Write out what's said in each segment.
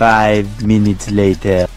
Five minutes later.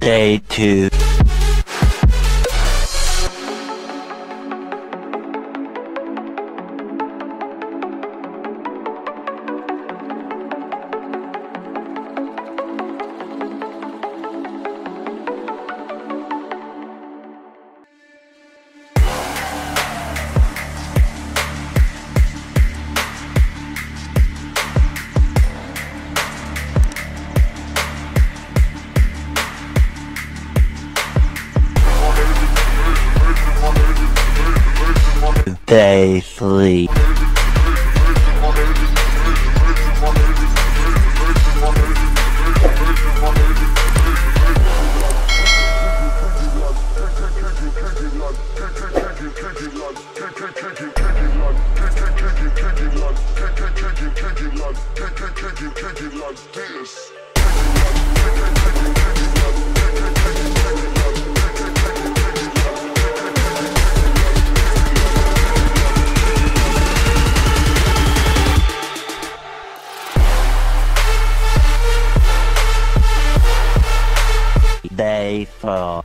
Day 2 Day 3 Day 4